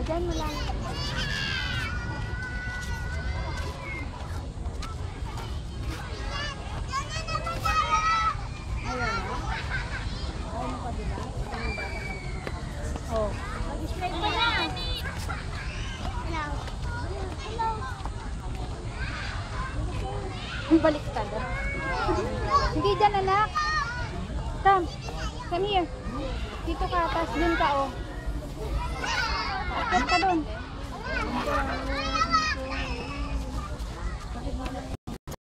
O, dyan mo lang. Oh. Mag-spray Balik ka na. Sige dyan anak. Tam, come here. Dito ka, tapos dun ka oh. Ka dun.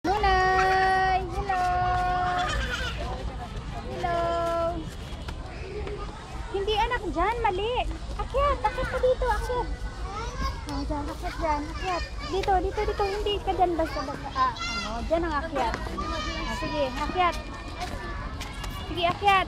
Lunay! Hello! Hello! Hindi anak dyan, mali. Akyat, akyat ka dito, akyat. Oh, dyan, akyat dyan, akyat. Dito, dito, dito, hindi ka dyan basta basta. Ah, ano, dyan ang akyat. Ah, sige, akyat. Sige, akyat.